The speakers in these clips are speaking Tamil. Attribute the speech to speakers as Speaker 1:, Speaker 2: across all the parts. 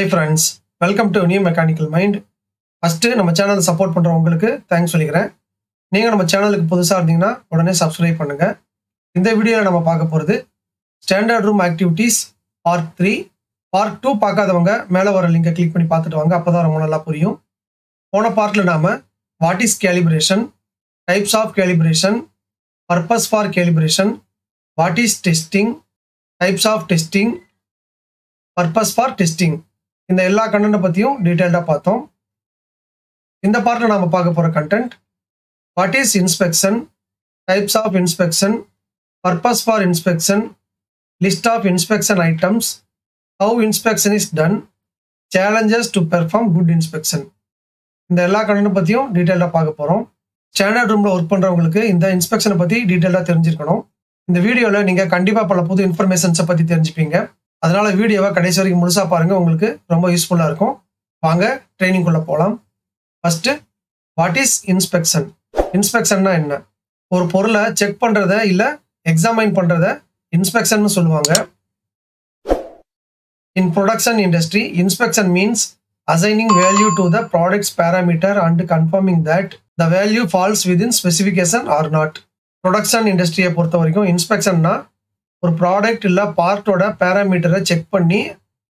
Speaker 1: Hi friends welcome to new mechanical mind first நம்ம சேனலை சப்போர்ட் பண்ணுற உங்களுக்கு தேங்க்ஸ் சொல்லிக்கிறேன். நீங்கள் நம்ம சேனலுக்கு புதுசாக இருந்தீங்கன்னா உடனே சப்ஸ்கிரைப் பண்ணுங்கள் இந்த வீடியோவில் நம்ம பார்க்க போகிறது standard room activities part three part two பார்க்காதவங்க மேலே வர லிங்கை கிளிக் பண்ணி பார்த்துட்டு வாங்க அப்போ தான் ரொம்ப நல்லா புரியும். போன பார்ட்டில் நாம் what is calibration types of calibration purpose for calibration what is testing types of testing purpose for testing இந்த எல்லா கண்டென்ட்டை பற்றியும் டீட்டெயில்டாக பார்த்தோம். இந்த பார்ட்டில் நாம் பார்க்க போகிற content what is inspection types of inspection purpose for inspection list of inspection items how inspection is done challenges to perform good inspection இந்த எல்லா கண்டென்ட்டை பற்றியும் டீட்டெயிலாக பார்க்க போகிறோம் ஸ்டாண்டர்ட் ரூமில் ஒர்க் பண்ணுறவங்களுக்கு இந்த இன்ஸ்பெக்ஷனை பற்றி டீட்டெயிலாக தெரிஞ்சிருக்கணும். இந்த வீடியோவில் நீங்கள் கண்டிப்பாக பல புது இன்ஃபர்மேஷன்ஸை பற்றி தெரிஞ்சுப்பீங்க. அதனால வீடியோவை கடைசி வரைக்கும் முழுசாக பாருங்கள் உங்களுக்கு ரொம்ப யூஸ்ஃபுல்லாக இருக்கும். வாங்க ட்ரைனிங்குள்ளே போகலாம் ஃபஸ்ட்டு வாட் இஸ் இன்ஸ்பெக்ஷன் இன்ஸ்பெக்ஷன்னா என்ன? ஒரு பொருளை செக் பண்ணுறத இல்லை எக்ஸாமைன் பண்ணுறத இன்ஸ்பெக்ஷன் சொல்லுவாங்க. In production industry inspection means assigning value to the product's parameter and confirming that the value falls within specification or not. Production இண்டஸ்ட்ரியை பொறுத்த வரைக்கும் இன்ஸ்பெக்ஷன்னா ஒரு ப்ராடக்ட் இல்லை பார்ட்டோட பேராமீட்டரை செக் பண்ணி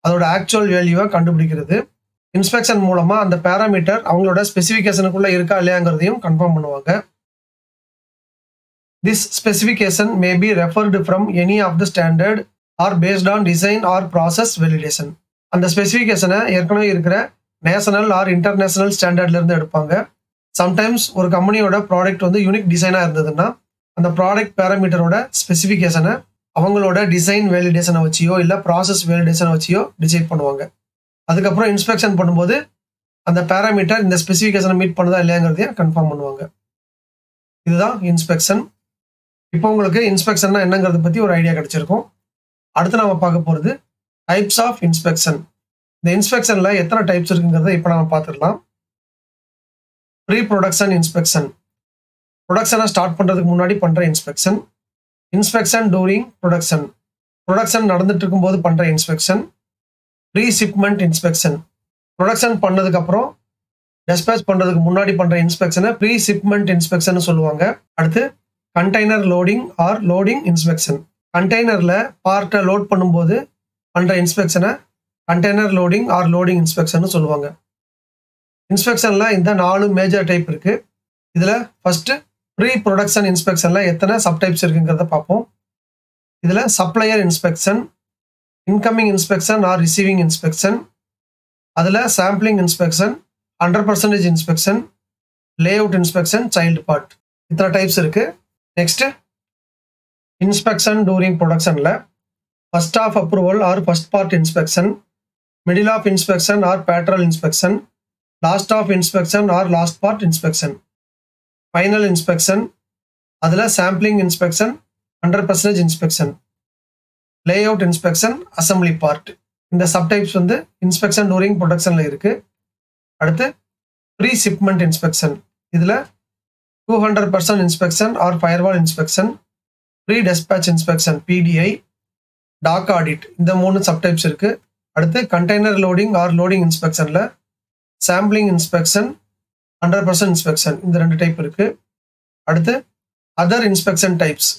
Speaker 1: அதோட ஆக்சுவல் வேல்யூவை கண்டுபிடிக்கிறது. இன்ஸ்பெக்ஷன் மூலமாக அந்த பேராமீட்டர் அவங்களோட ஸ்பெசிஃபிகேஷனுக்குள்ளே இருக்கா இல்லையாங்கிறதையும் கன்ஃபார்ம் பண்ணுவாங்க. This specification may be referred from any of the standard or based on design or process validation அந்த ஸ்பெசிஃபிகேஷனை ஏற்கனவே இருக்கிற நேஷனல் ஆர் இன்டர்நேஷனல் ஸ்டாண்டர்ட்லேருந்து எடுப்பாங்க. சம்டைம்ஸ் ஒரு கம்பெனியோட ப்ராடக்ட் வந்து யூனிக் டிசைனாக இருந்ததுன்னா அந்த ப்ராடக்ட் பேராமீட்டரோட ஸ்பெசிஃபிகேஷனை அவங்களோட டிசைன் வேலிடேஷனை வச்சியோ இல்லை ப்ராசஸ் வேலிடேஷனை வச்சியோ டிசைட் பண்ணுவாங்க. அதுக்கப்புறம் இன்ஸ்பெக்ஷன் பண்ணும்போது அந்த பேராமீட்டர் இந்த ஸ்பெசிஃபிகேஷனை மீட் பண்ணுதா இல்லையாங்கிறதையும் கன்ஃபார்ம் பண்ணுவாங்க. இதுதான் இன்ஸ்பெக்ஷன் இப்போ உங்களுக்கு இன்ஸ்பெக்ஷன்னா என்னங்கிறத பற்றி ஒரு ஐடியா கிடைச்சிருக்கும். அடுத்து நம்ம பார்க்க போகிறது டைப்ஸ் ஆஃப் இன்ஸ்பெக்ஷன் இந்த இன்ஸ்பெக்ஷனில் எத்தனை டைப்ஸ் இருக்குங்கிறத இப்போ நம்ம பார்த்துடலாம். ப்ரீ ப்ரொடக்ஷன் இன்ஸ்பெக்ஷன் ப்ரொடக்ஷனை ஸ்டார்ட் பண்ணுறதுக்கு முன்னாடி பண்ணுற inspection inspection during production production நடந்துட்டு இருக்கும்போது பண்ணுற inspection pre shipment inspection production பண்ணதுக்கப்புறம் டெஸ்பேச் பண்ணுறதுக்கு முன்னாடி பண்ணுற இன்ஸ்பெக்ஷனை ப்ரீ ஷிப்மெண்ட் இன்ஸ்பெக்ஷன் சொல்லுவாங்க. அடுத்து container loading or loading inspection கண்டெய்னரில் பார்ட்டை லோட் பண்ணும்போது பண்ணுற இன்ஸ்பெக்ஷனை container loading or loading inspection சொல்லுவாங்க. இன்ஸ்பெக்ஷனில் இந்த நாலு மேஜர் டைப் இருக்குது இதில் ஃபஸ்ட்டு ப்ரீ ப்ரொடக்ஷன் இன்ஸ்பெக்ஷனில் எத்தனை சப்டைப்ஸ் இருக்குங்கிறத பார்ப்போம். இதில் supplier inspection incoming inspection or receiving inspection அதில் sampling inspection hundred percentage inspection layout inspection child part இத்தனை டைப்ஸ் இருக்குது நெக்ஸ்ட்டு இன்ஸ்பெக்ஷன் டூரிங் ப்ரொடக்ஷனில் first off approval or first part inspection middle off inspection or patrol inspection last off inspection or last part inspection final inspection அதில் sampling inspection hundred percentage inspection layout inspection assembly part இந்த சப்டைப்ஸ் வந்து இன்ஸ்பெக்ஷன் டூரிங் ப்ரொடக்ஷனில் இருக்குது அடுத்து ப்ரீ ஷிப்மெண்ட் இன்ஸ்பெக்ஷன் இதில் two hundred percent inspection or firewall inspection pre dispatch inspection PDI dock audit இந்த மூணு சப்டைப்ஸ் இருக்குது அடுத்து container loading or loading இன்ஸ்பெக்ஷனில் sampling inspection hundred percent inspection இந்த ரெண்டு டைப் இருக்குது அடுத்து அதர் இன்ஸ்பெக்ஷன் டைப்ஸ்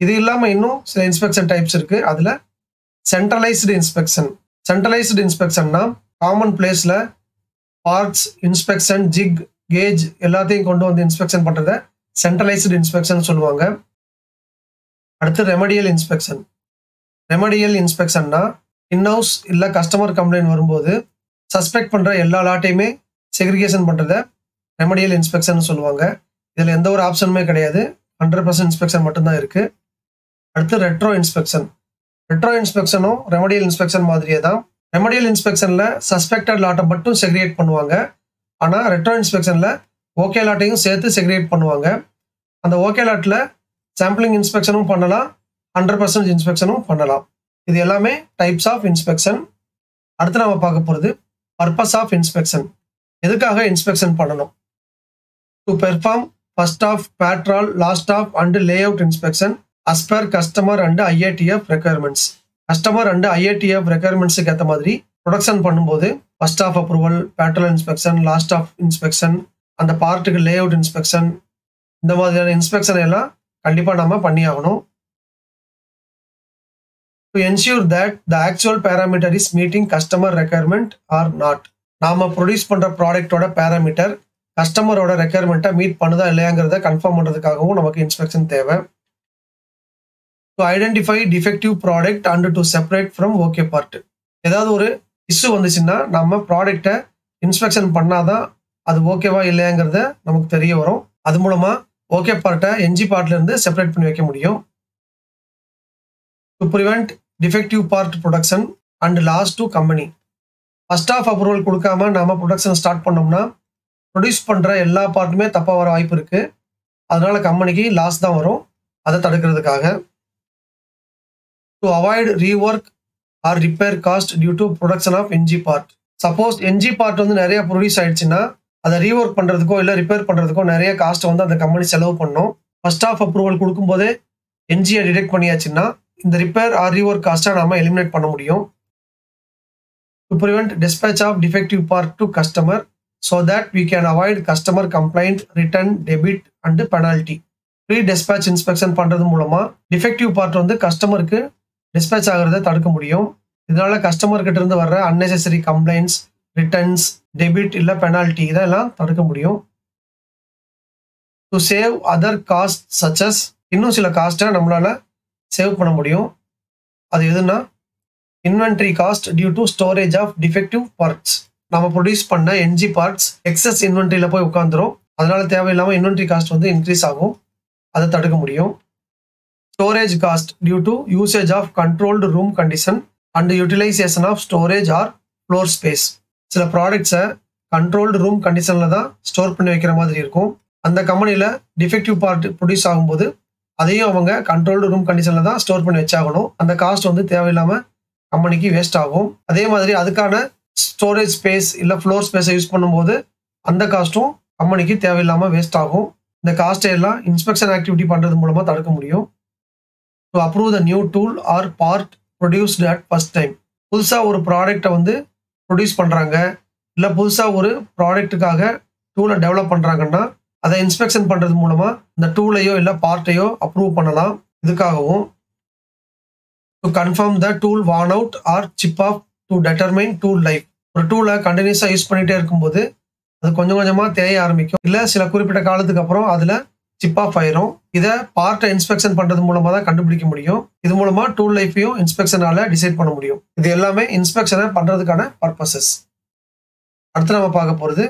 Speaker 1: இது இல்லாமல் இன்னும் சில இன்ஸ்பெக்ஷன் டைப்ஸ் இருக்குது அதில் சென்ட்ரலைஸ்டு இன்ஸ்பெக்ஷன் சென்ட்ரலைஸ்டு இன்ஸ்பெக்ஷன்னா காமன் பிளேஸில் பார்ட்ஸ் இன்ஸ்பெக்ஷன் ஜிக் கேஜ் எல்லாத்தையும் கொண்டு வந்து இன்ஸ்பெக்ஷன் பண்ணுறத சென்ட்ரலைஸ்டு இன்ஸ்பெக்ஷன் சொல்லுவாங்க. அடுத்து ரெமடியல் இன்ஸ்பெக்ஷன் ரெமடியல் இன்ஸ்பெக்ஷன்னா இன்ஹவுஸ் இல்லை கஸ்டமர் கம்ப்ளைண்ட் வரும்போது சஸ்பெக்ட் பண்ணுற எல்லா லாட்டையுமே செக்ரிகேஷன் பண்ணுறத ரெமடியல் இன்ஸ்பெக்ஷன் சொல்லுவாங்க. இதில் எந்த ஒரு ஆப்ஷனுமே கிடையாது. ஹண்ட்ரட் பர்சன்ட் இன்ஸ்பெக்ஷன் மட்டும்தான் இருக்குது அடுத்து ரெட்ரோ இன்ஸ்பெக்ஷன் ரெட்ரோ இன்ஸ்பெக்ஷனும் ரெமடியல் இன்ஸ்பெக்ஷன் மாதிரியே தான். ரெமடியல் இன்ஸ்பெக்ஷனில் சஸ்பெக்டட் லாட்டை மட்டும் செக்ரியேட் பண்ணுவாங்க. ஆனால் ரெட்ரோ இன்ஸ்பெக்ஷனில் ஓகே லாட்டையும் சேர்த்து செக்ரியேட் பண்ணுவாங்க. அந்த ஓகே லாட்டில் சாம்பிளிங் இன்ஸ்பெக்ஷனும் பண்ணலாம். ஹண்ட்ரட் பர்சன்ட் இன்ஸ்பெக்ஷனும் பண்ணலாம். இது எல்லாமே டைப்ஸ் ஆஃப் இன்ஸ்பெக்ஷன் அடுத்து நம்ம பார்க்க போகிறது பர்பஸ் ஆஃப் இன்ஸ்பெக்ஷன் எதுக்காக இன்ஸ்பெக்ஷன் பண்ணணும்? To perform first off patrol last off and layout inspection as per customer and IATF requirements customer and IATF ரெக்குயர்மெண்ட்ஸுக்கு ஏற்ற மாதிரி ப்ரொடக்ஷன் பண்ணும்போது first off approval patrol inspection last off inspection அந்த பார்ட்டுக்கு லே அவுட் இன்ஸ்பெக்ஷன் இந்த மாதிரியான இன்ஸ்பெக்ஷன் எல்லாம் கண்டிப்பாக நம்ம பண்ணி ஆகணும். To ensure that the actual parameter is meeting customer requirement or not நாம ப்ரொடியூஸ் பண்ணுற ப்ராடக்டோட பேராமீட்டர் கஸ்டமரோட ரெக்குயர்மெண்ட்டை மீட் பண்ணுதா இல்லையாங்கிறத கன்ஃபார்ம் பண்ணுறதுக்காகவும் நமக்கு இன்ஸ்பெக்ஷன் தேவை. To identify defective product and to separate from okay part ஏதாவது ஒரு இஷ்யூ வந்துச்சுன்னா நம்ம ப்ராடக்டை இன்ஸ்பெக்ஷன் பண்ணாதான் அது ஓகேவா இல்லையாங்கிறத நமக்கு தெரிய வரும். அது மூலமா ஓகே பார்ட்டை என்ஜி பார்ட்லேருந்து செப்பரேட் பண்ணி வைக்க முடியும். To prevent defective part production and loss to company first off approval கொடுக்காம நாம ப்ரொடக்ஷன் ஸ்டார்ட் பண்ணோம்னா ப்ரொடியூஸ் பண்ணுற எல்லா பார்ட்டுமே தப்பாக வர வாய்ப்பு இருக்குது அதனால் கம்பெனிக்கு லாஸ் தான் வரும். அதை தடுக்கிறதுக்காக. To avoid rework or repair cost due to production of NG part suppose NG part வந்து நிறைய ப்ரொடியூஸ் ஆயிடுச்சுன்னா அதை ரீஒர்க் பண்ணுறதுக்கோ இல்லை ரிப்பேர் பண்ணுறதுக்கோ நிறைய காஸ்ட் வந்து அந்த கம்பெனி செலவு பண்ணும். ஃபர்ஸ்ட் ஆஃப் அப்ரூவல் கொடுக்கும்போதே என்ஜியை டிடெக்ட் பண்ணியாச்சுன்னா இந்த ரிப்பேர் ஆர் ரீஒர்க் காஸ்ட்டை நாம எலிமினேட் பண்ண முடியும். To prevent dispatch of defective part to customer so that we can avoid customer complaint return debit and penalty pre dispatch inspection பண்ணுறது மூலமாக டிஃபெக்டிவ் பார்ட் வந்து கஸ்டமருக்கு டிஸ்பேச் ஆகிறத தடுக்க முடியும். இதனால் கஸ்டமர்கிட்ட இருந்து வர்ற அன்னெசரி கம்ப்ளைண்ட்ஸ் ரிட்டர்ன்ஸ் டெபிட் இல்லை பெனால்ட்டி இதெல்லாம் தடுக்க முடியும். To save other cost such as இன்னும் சில காஸ்ட்டை நம்மளால சேவ் பண்ண முடியும். அது எதுனா inventory cost due to storage of defective parts நம்ம ப்ரொடியூஸ் பண்ண என்ஜி பார்ட்ஸ் எக்ஸஸ் இன்வென்ட்ரியில் போய் உட்காந்துரும் அதனால தேவையில்லாமல் இன்வென்ட்ரி காஸ்ட் வந்து இன்க்ரீஸ் ஆகும். அதை தடுக்க முடியும். Storage cost due to usage of controlled room condition and utilisation of storage or floor space சில ப்ராடக்ட்ஸை கண்ட்ரோல்டு ரூம் கண்டிஷனில் தான் ஸ்டோர் பண்ணி வைக்கிற மாதிரி இருக்கும். அந்த கம்பெனியில் டிஃபெக்டிவ் பார்ட் ப்ரொடியூஸ் ஆகும்போது அதையும் அவங்க கண்ட்ரோல்டு ரூம் கண்டிஷனில் தான் ஸ்டோர் பண்ணி வச்சாகணும். அந்த காஸ்ட் வந்து தேவையில்லாமல் கம்பெனிக்கு வேஸ்ட் ஆகும். அதே மாதிரி அதுக்கான ஸ்டோரேஜ் ஸ்பேஸ் இல்லை ஃப்ளோர் ஸ்பேஸை யூஸ் பண்ணும்போது அந்த காஸ்ட்டும் கம்பெனிக்கு தேவையில்லாமல் வேஸ்ட் ஆகும். இந்த காஸ்ட்டை எல்லாம் இன்ஸ்பெக்ஷன் ஆக்டிவிட்டி பண்ணுறது மூலமாக தடுக்க முடியும். To approve the new tool or part produced at first time புதுசாக ஒரு ப்ராடக்டை வந்து ப்ரொடியூஸ் பண்ணுறாங்க இல்லை புதுசாக ஒரு ப்ராடக்ட்டுக்காக டூலை டெவலப் பண்ணுறாங்கன்னா அதை இன்ஸ்பெக்ஷன் பண்ணுறது மூலமாக இந்த டூலையோ இல்லை பார்ட்டையோ அப்ரூவ் பண்ணலாம். இதுக்காகவும் to confirm the tool worn out or chip off to determine tool life ஒரு டூலை கண்டினியூஸாக யூஸ் பண்ணிகிட்டே இருக்கும்போது அது கொஞ்சம் கொஞ்சமாக தேய ஆரம்பிக்கும். இல்லை சில குறிப்பிட்ட காலத்துக்கு அப்புறம் அதில் சிப் ஆஃப் ஆயிரும். இதை பார்ட்டை இன்ஸ்பெக்ஷன் பண்ணுறது மூலமாக தான் கண்டுபிடிக்க முடியும். இது மூலமாக டூல் லைஃப்பையும் இன்ஸ்பெக்ஷனால டிசைட் பண்ண முடியும். இது எல்லாமே இன்ஸ்பெக்ஷனை பண்ணுறதுக்கான பர்பஸஸ் அடுத்து நம்ம பார்க்க போகிறது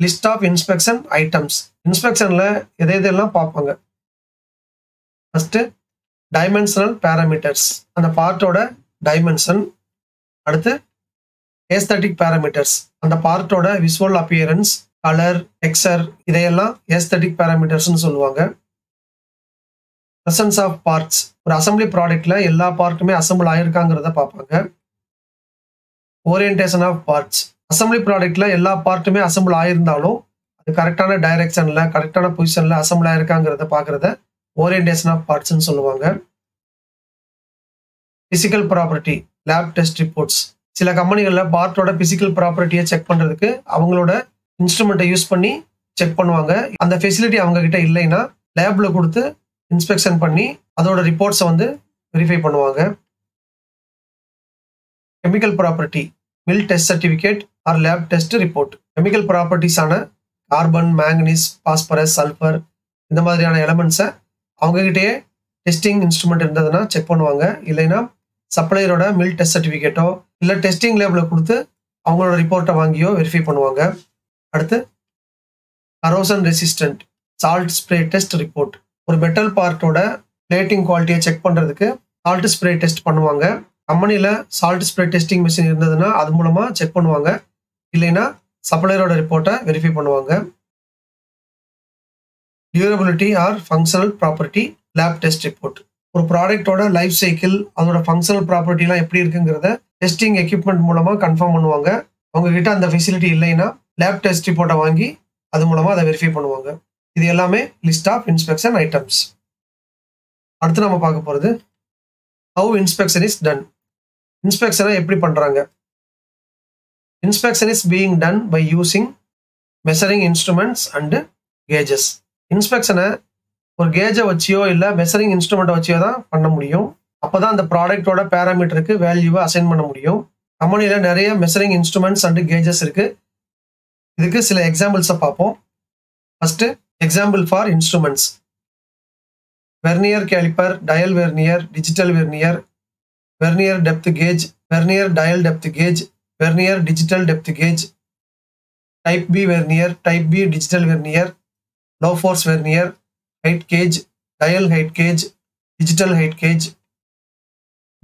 Speaker 1: லிஸ்ட் ஆஃப் இன்ஸ்பெக்ஷன் ஐட்டம்ஸ் இன்ஸ்பெக்ஷனில் எதை எதெல்லாம் பார்ப்பாங்க? ஃபஸ்ட்டு டைமென்ஷனல் பேராமீட்டர்ஸ் அந்த பார்ட்டோட டைமென்ஷன் அடுத்து ஏஸ்தட்டிக் பேராமீட்டர்ஸ் அந்த பார்ட்டோட விசுவல் அப்பியரன்ஸ் கலர் டெக்ஸர் இதையெல்லாம் ஏஸ்தட்டிக் பேராமீட்டர்ஸ்னு சொல்லுவாங்க. ப்ரெசன்ஸ் ஆஃப் பார்ட்ஸ் ஒரு அசம்பிளி ப்ராடக்ட்ல எல்லா பார்ட்டுமே அசம்பிள் ஆயிருக்காங்கிறத பார்ப்பாங்க. ஓரியன்டேஷன் ஆஃப் பார்ட்ஸ் அசம்பிளி ப்ராடக்ட்ல எல்லா பார்ட்டுமே அசம்பிள் ஆயிருந்தாலும் அது கரெக்டான டைரக்ஷன்ல கரெக்டான பொசிஷன்ல அசம்பிள் ஆயிருக்காங்கிறத பார்க்கறத ஓரியன்டேஷன் ஆஃப் பார்ட்ஸ்னு சொல்லுவாங்க. Physical property lab test reports சில கம்பெனிகளில் பார்ட்டோட பிசிக்கல் ப்ராப்பர்ட்டியை செக் பண்ணுறதுக்கு அவங்களோட இன்ஸ்ட்ருமெண்ட்டை யூஸ் பண்ணி செக் பண்ணுவாங்க. அந்த ஃபெசிலிட்டி அவங்க கிட்ட இல்லைன்னா லேபில் கொடுத்து இன்ஸ்பெக்ஷன் பண்ணி அதோட ரிப்போர்ட்ஸை வந்து வெரிஃபை பண்ணுவாங்க. Chemical property mill test certificate or lab test report chemical ப்ராப்பர்ட்டிஸான carbon manganese phosphorus sulphur இந்த மாதிரியான எலமெண்ட்ஸை அவங்ககிட்டயே டெஸ்டிங் இன்ஸ்ட்ருமெண்ட் இருந்ததுன்னா செக் பண்ணுவாங்க. இல்லைன்னா சப்ளையரோட மில் டெஸ்ட் சர்டிஃபிகேட்டோ இல்லை டெஸ்டிங் லேபில் கொடுத்து அவங்களோட ரிப்போர்ட்டை வாங்கியோ வெரிஃபை பண்ணுவாங்க. அடுத்து corrosion resistant salt spray test report ஒரு மெட்டல் பார்ட்டோட பிளேட்டிங் குவாலிட்டியை செக் பண்ணுறதுக்கு சால்ட் ஸ்ப்ரே டெஸ்ட் பண்ணுவாங்க. கம்பெனியில் சால்ட் ஸ்ப்ரே டெஸ்டிங் மிஷின் இருந்ததுன்னா அது மூலமாக செக் பண்ணுவாங்க. இல்லைன்னா சப்ளையரோட ரிப்போர்ட்டை வெரிஃபை பண்ணுவாங்க. Durability or functional property lab test report ஒரு ப்ராடக்டோட லைஃப் சைக்கிள் அதோட ஃபங்க்ஷனல் ப்ராப்பர்ட்டிலாம் எப்படி இருக்குங்கிறத டெஸ்டிங் எக்யூப்மெண்ட் மூலமாக கன்ஃபார்ம் பண்ணுவாங்க. அவங்கக்கிட்ட அந்த ஃபெசிலிட்டி இல்லைன்னா லேப் டெஸ்ட் ரிப்போர்ட்டை வாங்கி அது மூலமாக அதை வெரிஃபை பண்ணுவாங்க. இது எல்லாமே லிஸ்ட் ஆஃப் இன்ஸ்பெக்ஷன் ஐட்டம்ஸ் அடுத்து நம்ம பார்க்க போகிறது ஹவு இன்ஸ்பெக்ஷன் இஸ் டன் இன்ஸ்பெக்ஷனை எப்படி பண்ணுறாங்க inspection is being done by using measuring instruments and gauges இன்ஸ்பெக்ஷனை ஒரு கேஜை வச்சியோ இல்லை மெசரிங் இன்ஸ்ட்ருமெண்ட்டை வச்சியோ தான் பண்ண முடியும். அப்போ தான் அந்த ப்ராடக்டோட பேராமீட்டருக்கு வேல்யூவை அசைன் பண்ண முடியும். கம்பெனியில் நிறைய மெசரிங் இன்ஸ்ட்ருமெண்ட்ஸ் அண்டு கேஜஸ் இருக்குது இதுக்கு சில எக்ஸாம்பிள்ஸை பார்ப்போம். First example for instruments vernier caliper dial vernier digital vernier vernier depth gauge vernier dial depth gauge vernier digital depth gauge type B vernier type B digital vernier low force vernier height gauge, dial height gauge, digital height gauge,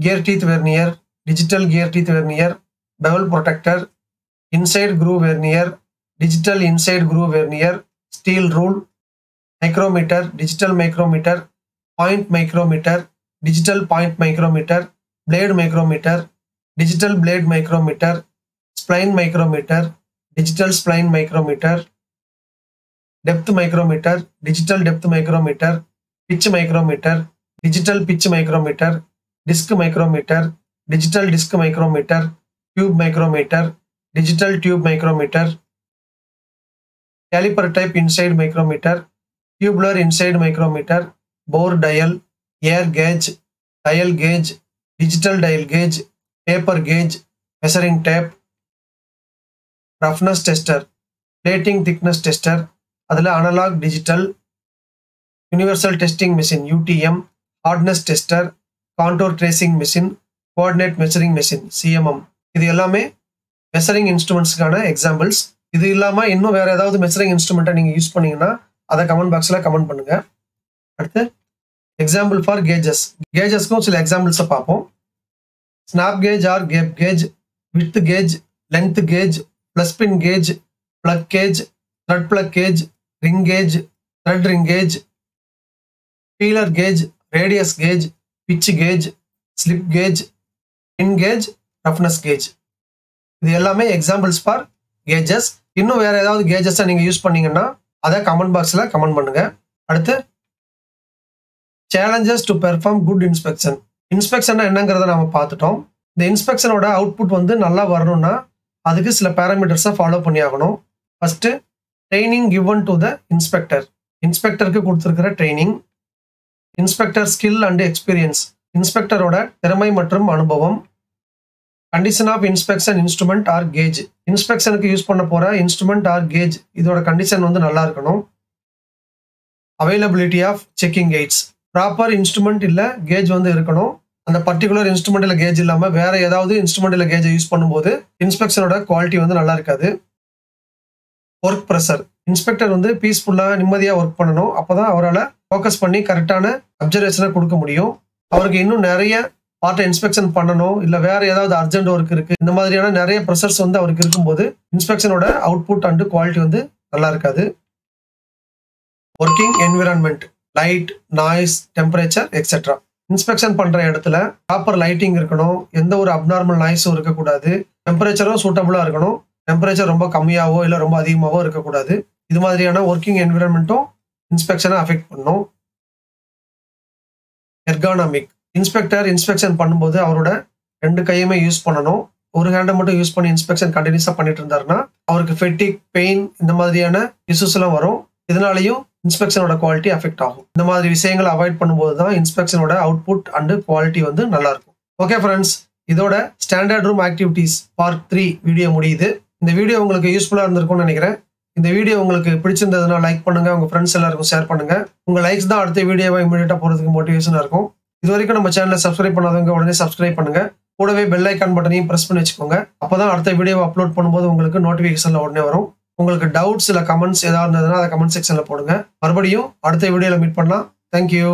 Speaker 1: gear teeth vernier, digital gear teeth vernier, bevel protector, inside groove vernier, digital inside groove vernier, steel rule, micrometer, digital micrometer, point micrometer, digital point micrometer, blade micrometer, digital blade micrometer, spline micrometer, digital spline micrometer, depth micrometer, digital depth micrometer, pitch micrometer, digital pitch micrometer, disc micrometer, digital disc micrometer, tube micrometer, digital tube micrometer, caliper type inside micrometer, tubular inside micrometer, bore dial, air gauge, dial gauge, digital dial gauge, paper gauge, measuring tape, roughness tester, plating thickness tester, அதில் analog digital universal testing machine UTM hardness tester contour tracing machine coordinate measuring machine CMM இது எல்லாமே மெஷரிங் இன்ஸ்ட்ருமெண்ட்ஸ்க்கான எக்ஸாம்பிள்ஸ் இது இல்லாமல் இன்னும் வேறு ஏதாவது மெஷரிங் இன்ஸ்ட்ருமெண்ட்டை நீங்கள் யூஸ் பண்ணிங்கன்னா அதை கமெண்ட் பாக்ஸில் கமெண்ட் பண்ணுங்கள் அடுத்து எக்ஸாம்பிள் ஃபார் கேஜஸ் கேஜஸ்க்கும் சில எக்ஸாம்பிள்ஸை பார்ப்போம். Snap gauge or gap gauge with gauge length gauge plus pin gauge plug gauge thread plug gauge ring gauge thread ring gauge feeler gauge radius gauge pitch gauge slip gauge pin gauge roughness gauge. இது எல்லாமே எக்ஸாம்பிள்ஸ் ஃபார் கேஜஸ் இன்னும் வேற ஏதாவது கேஜஸை நீங்கள் யூஸ் பண்ணீங்கன்னா அதை கமெண்ட் பாக்ஸில் கமெண்ட் பண்ணுங்கள் அடுத்து challenges to perform good inspection inspection என்னங்கிறத நம்ம பார்த்துட்டோம். இந்த இன்ஸ்பெக்ஷனோட அவுட்புட் வந்து நல்லா வரணும்னா அதுக்கு சில பேராமீட்டர்ஸை ஃபாலோ பண்ணி ஆகணும் first training given to the inspector இன்ஸ்பெக்டருக்கு கொடுத்துருக்கிற training inspector skill and experience இன்ஸ்பெக்டரோட திறமை மற்றும் அனுபவம். Condition of inspection instrument or gauge இன்ஸ்பெக்ஷனுக்கு use பண்ண போகிற இன்ஸ்ட்ருமெண்ட் ஆர் கேஜ் இதோட கண்டிஷன் வந்து நல்லா இருக்கணும். Availability of checking aids proper instrument இல்லை கேஜ் வந்து இருக்கணும். அந்த பர்டிகுலர் இன்ஸ்ட்ருமெண்ட்டில் கேஜ் இல்லாமல் வேறு ஏதாவது இன்ஸ்ட்ருமெண்ட்டில் கேஜை யூஸ் பண்ணும்போது இன்ஸ்பெக்ஷனோட குவாலிட்டி வந்து நல்லா இருக்காது. ஒர்க் ப்ரெஷர் இன்ஸ்பெக்டர் வந்து பீஸ்ஃபுல்லாக நிம்மதியாக ஒர்க் பண்ணணும். அப்போ தான் அவரால் ஃபோக்கஸ் பண்ணி கரெக்டான அப்சர்வேஷனை கொடுக்க முடியும். அவருக்கு இன்னும் நிறைய பார்ட்டை இன்ஸ்பெக்ஷன் பண்ணணும். இல்லை வேற ஏதாவது அர்ஜென்ட் ஒர்க் இருக்குது இந்த மாதிரியான நிறைய ப்ரெஷர்ஸ் வந்து அவருக்கு இருக்கும்போது இன்ஸ்பெக்ஷனோட அவுட்புட் அண்ட் குவாலிட்டி வந்து நல்லா இருக்காது. Working environment light noise temperature etcetera inspection பண்ணுற இடத்துல ப்ராப்பர் லைட்டிங் இருக்கணும். எந்த ஒரு அப்நார்மல் நாய்ஸும் இருக்கக்கூடாது. டெம்பரேச்சரும் சூட்டபுளாக இருக்கணும். டெம்பரேச்சர் ரொம்ப கம்மியாகவோ இல்லை ரொம்ப அதிகமாகவோ இருக்கக்கூடாது. இது மாதிரியான ஒர்க்கிங் என்விரான்மெண்ட்டும் இன்ஸ்பெக்ஷனை அஃபெக்ட் பண்ணும். எர்கானாமிக் இன்ஸ்பெக்டர் இன்ஸ்பெக்ஷன் பண்ணும்போது அவரோட ரெண்டு கையுமே யூஸ் பண்ணணும். ஒரு ஹேண்டை மட்டும் யூஸ் பண்ணி இன்ஸ்பெக்ஷன் கண்டினியூஸாக பண்ணிட்டு இருந்தாருன்னா அவருக்கு ஃபெட்டிக் பெயின் இந்த மாதிரியான இஷ்யூஸ் எல்லாம் வரும். இதனாலையும் இன்ஸ்பெக்ஷனோட குவாலிட்டி அஃபெக்ட் ஆகும். இந்த மாதிரி விஷயங்களை அவாய்ட் பண்ணும்போது தான் இன்ஸ்பெக்ஷனோட அவுட்புட் அண்ட் குவாலிட்டி வந்து நல்லாயிருக்கும் ஓகே ஃப்ரெண்ட்ஸ் இதோட standard room activities part three video முடியுது. இந்த வீடியோ உங்களுக்கு யூஸ்ஃபுல்லாக இருந்திருக்கும்னு நினைக்கிறேன். இந்த வீடியோ உங்களுக்கு பிடிச்சிருந்ததுன்னா லைக் பண்ணுங்க. உங்க ஃப்ரெண்ட்ஸ் எல்லாருக்கும் ஷேர் பண்ணுங்க. உங்க லைக்ஸ் தான் அடுத்த வீடியோவை இமீடியட்டா போறதுக்கு மோட்டிவேஷனா இருக்கும். இது வரைக்கும் நம்ம சேனலை சப்ஸ்கிரைப் பண்ணாதவங்க உடனே சப்ஸ்கிரைப் பண்ணுங்க. கூடவே பெல் ஐக்கான் பட்டனையும் ப்ரெஸ் பண்ணி வச்சுக்கோங்க. அப்பதான் அடுத்த வீடியோவை அப்லோட் பண்ணும்போது உங்களுக்கு நோட்டிஃபிகேஷன்ல உடனே வரும். உங்களுக்கு டவுட்ஸ் இல்லை கமெண்ட்ஸ் ஏதாவது இருந்ததுன்னா அதை கமெண்ட் செக்ஷனில் போடுங்க. மறுபடியும் அடுத்த வீடியோவில் மீட் பண்ணலாம். தேங்க்யூ